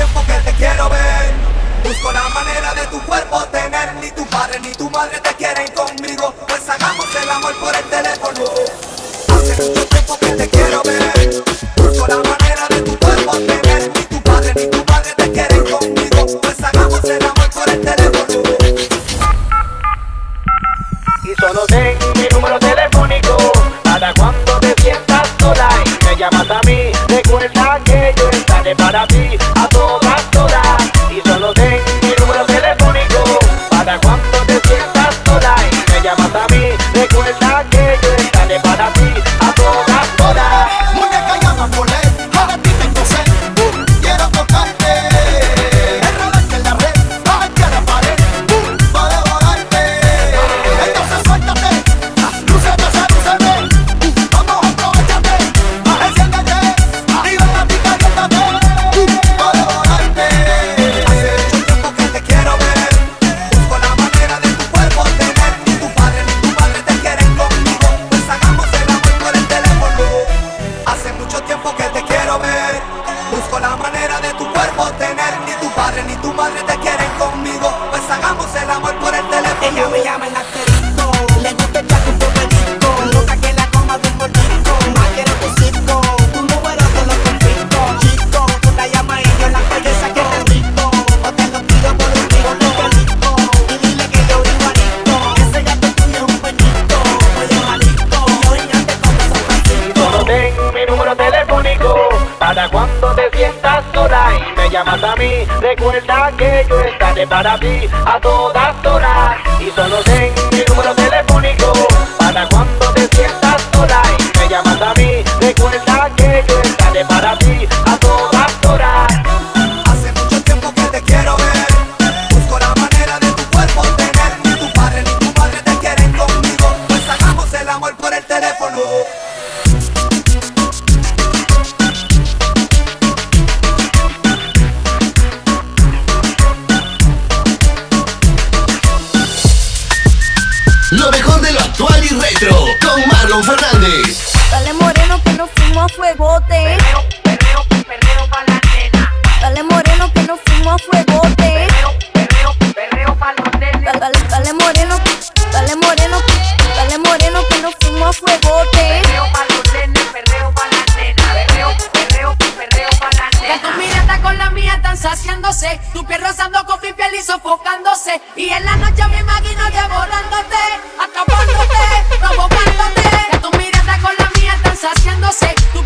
tiempo que te quiero ver. Busco la manera de tu cuerpo tener. Ni tu padre ni tu madre te quieren conmigo. Pues hagamos el amor por el teléfono. Hace mucho tiempo que te quiero ver. Busco la manera de tu cuerpo tener. Ni tu padre ni tu madre te quieren conmigo. Pues hagamos el amor por el teléfono. Y solo ten mi número telefónico. Cada cuando But I be. Dale moreno, dale moreno, dale moreno que no fumo a fuegote. Perreo pa' los nenes, perreo pa' la nena, perreo, perreo, perreo pa' la. Que tu mirada con la mía están saciándose, tu piel rozando con mi piel y sofocándose. Y en la noche me imagino devorándote, acabándote, provocándote. Que tu mirada con la mía están saciándose, tu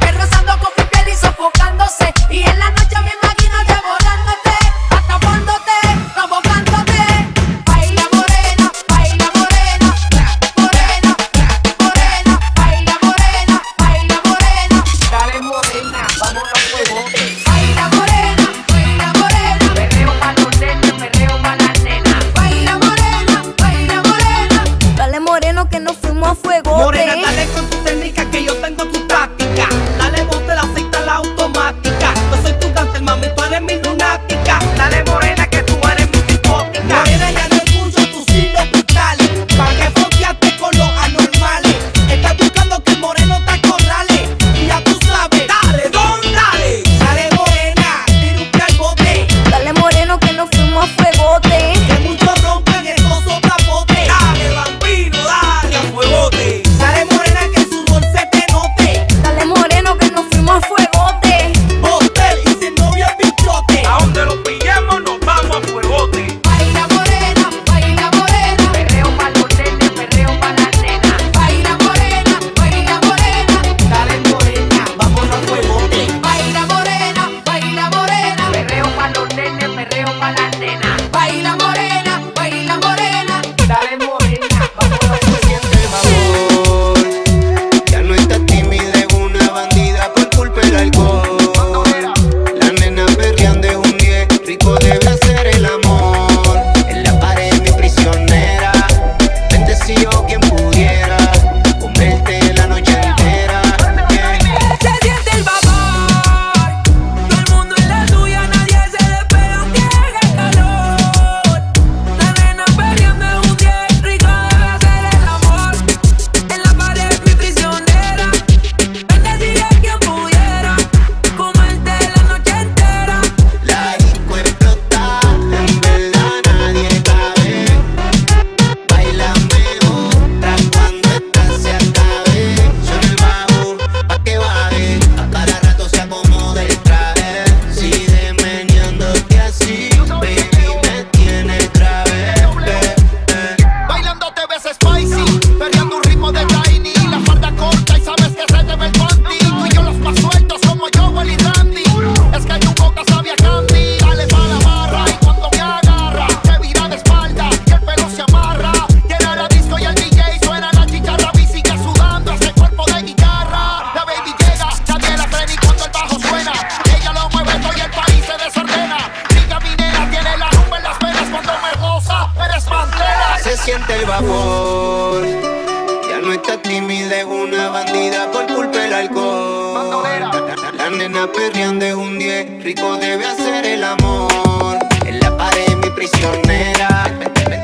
nena perrean de un 10, rico debe hacer el amor. En la pared mi prisionera,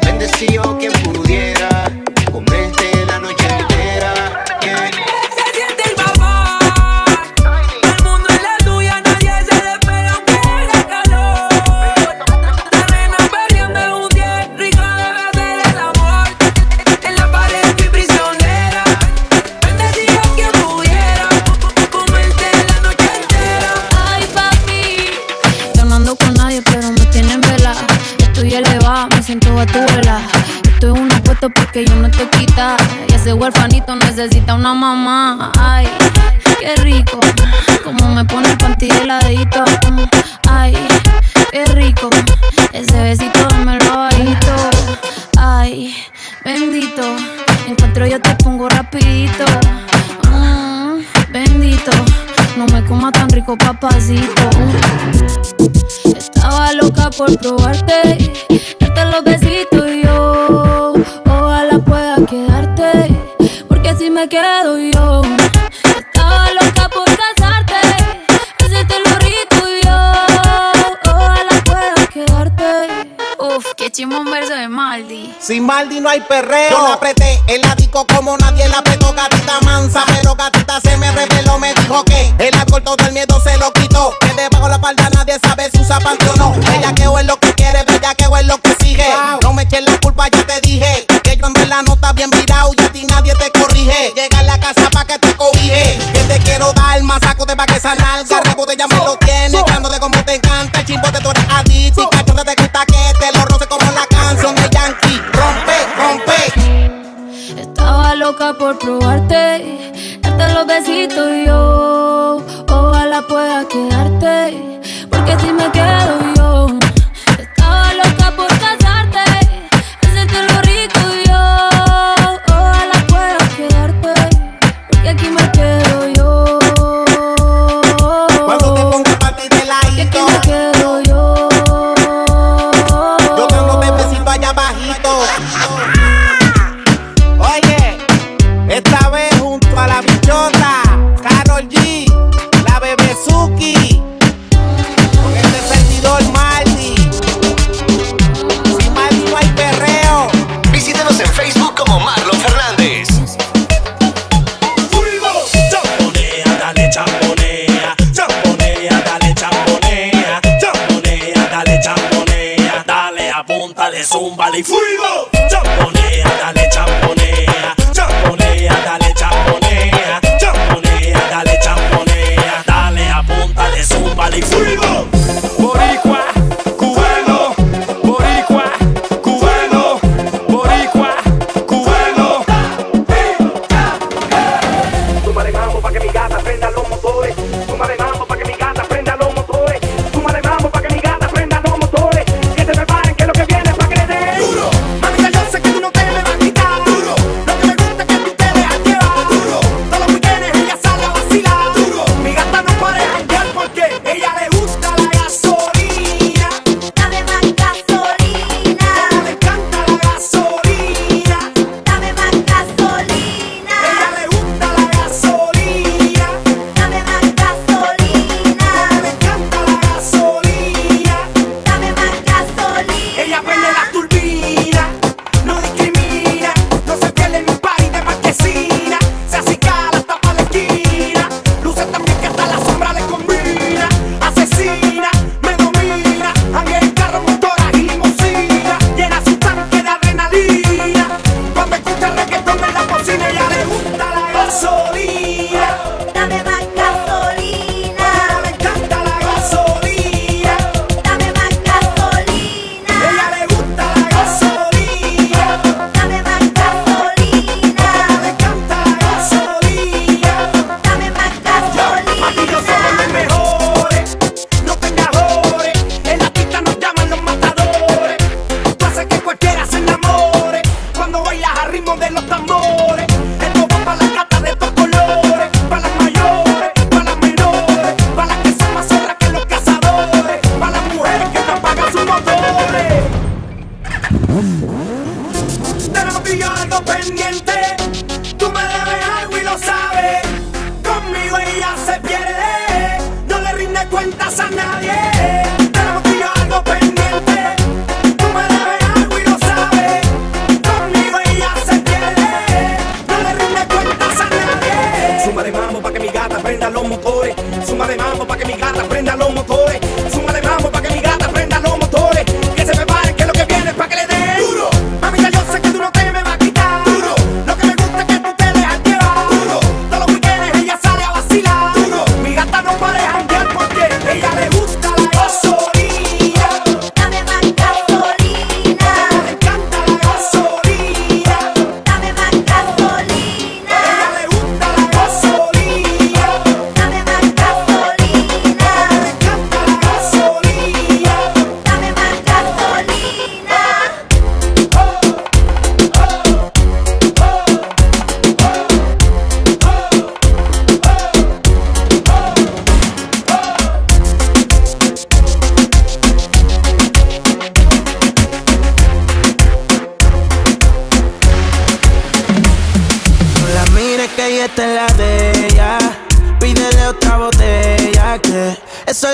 bendecido quien pudiera una mamá. Ay, qué rico. Como me pone el panty de ladito. Ay, qué rico. Ese besito me lo bajito. Ay, bendito. Encuentro yo te pongo rapidito. Mm, bendito. No me coma tan rico, papacito. Estaba loca por probarte, Chimón verso de Maldi. Sin Maldi no hay perreo. Yo la apreté el disco como nadie la apretó, gatita mansa. Pero gatita se me reveló, me dijo que el alcohol todo el miedo se lo quitó. Que debajo la falda nadie sabe si usa panty o no. Ella que es lo que quiere, bella que es lo que sigue. No me eches la culpa, ya te dije. Que yo en verdad no está bien virado y a ti nadie te corrige. Llega a la casa pa' que te cobije. Que te quiero dar más saco de pa' que esa nalga. Rebote ya me lo tiene. Cándote como te encanta. Chimbote tú eres adicto. Por probarte, darte los besitos y yo. Ojalá pueda quedarte, porque si me quedo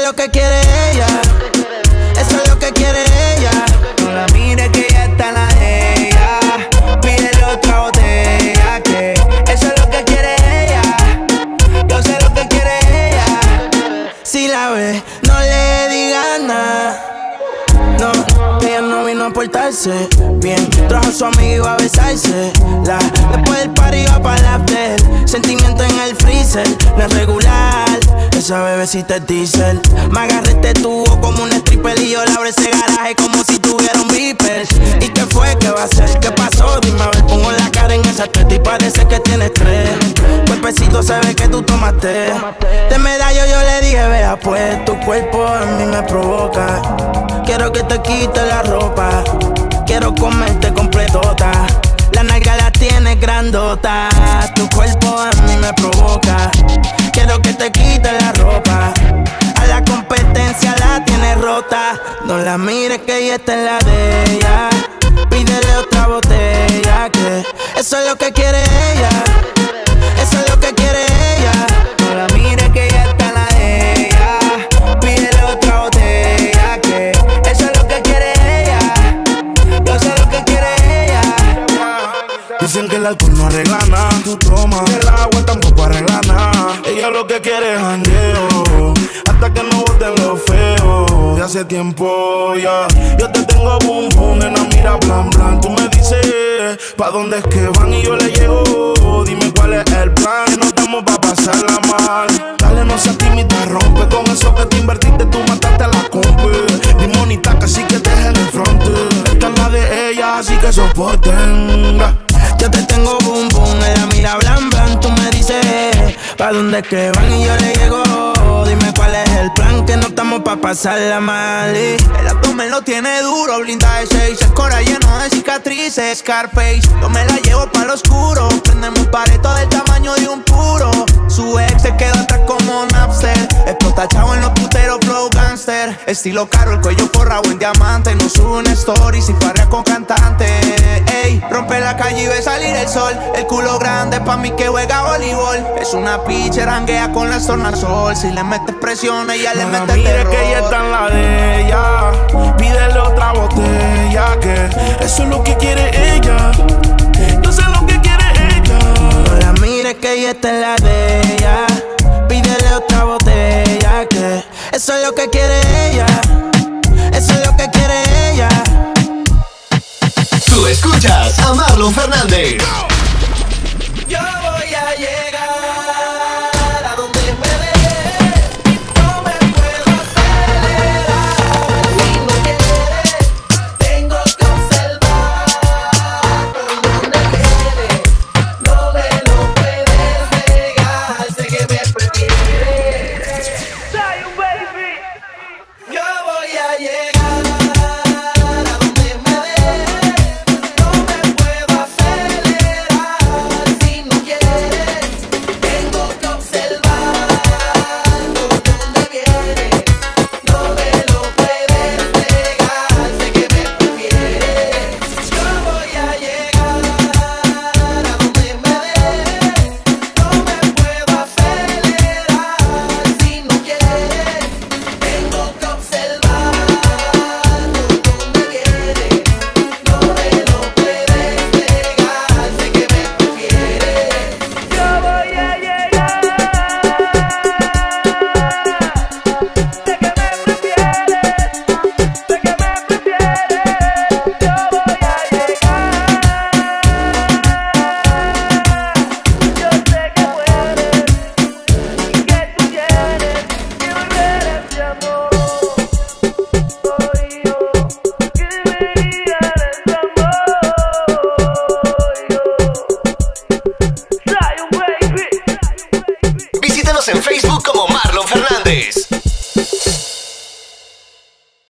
eso es lo que quiere bien. Trajo a su amigo a besarse. La, después del party iba para la after. Sentimiento en el freezer, no es regular. Esa bebecita es diesel. Me agarré este tubo como un stripper y yo le abro ese garaje como si tuviera un beeper. ¿Y qué fue? ¿Qué va a hacer? ¿Qué pasó? Dime a ver, pongo la cara en esa teta y parece que tiene estrés. Cuerpecito se ve que tú tomaste. De medallo yo le dije, vea pues, tu cuerpo a mí me provoca. Quiero que te quite la ropa. Quiero comerte completota. La nalga la tienes grandota. Tu cuerpo a mí me provoca. Quiero que te quite la ropa. A la competencia la tienes rota. No la mires que ella está en la de ella. Pídele otra botella que eso es lo que quiere Que el alcohol no arregla nada. Tú tomas, el agua tampoco arregla nada. Ella lo que quiere es jangueo. Hasta que no boten lo feo. De hace tiempo ya. Yo te tengo boom boom, nena, mira blan blan. Tú me dices, ¿pa' dónde es que van? Y yo le llego. Dime cuál es el plan. Que no estamos pa' pasarla mal. Dale, no seas tímida, rompe. Con eso que te invertiste, tú mataste a la compa. Limonita, casi que te en front. Esta es la de ella, así que soporten. Yo te tengo boom boom, ella mira blan blan, tú me dices pa dónde es que van y yo le llego. El plan, que no estamos pa pasarla mal. El abdomen lo tiene duro, blinda de seis, el cora lleno de cicatrices, Scarface. Yo me la llevo para lo oscuro, prendemos un pareto del tamaño de un puro. Su ex se quedó atrás como Napster, explota chavo en los puteros, flow gangster. Estilo caro, el cuello forrado en diamante, no sube una story si farrea con cantante. Ey, rompe la calle y ve salir el sol, el culo grande pa' mí que juega voleibol. Es una pitcher, ranguea con la sol. Si le metes presión, ella le No la mete mires terror. que ella está en la de ella. Pídele otra botella que eso es lo que quiere ella. Yo sé lo que quiere ella. No la mires que ella está en la de ella. Pídele otra botella que eso es lo que quiere ella. Eso es lo que quiere ella. Tú escuchas a Marlon Fernández.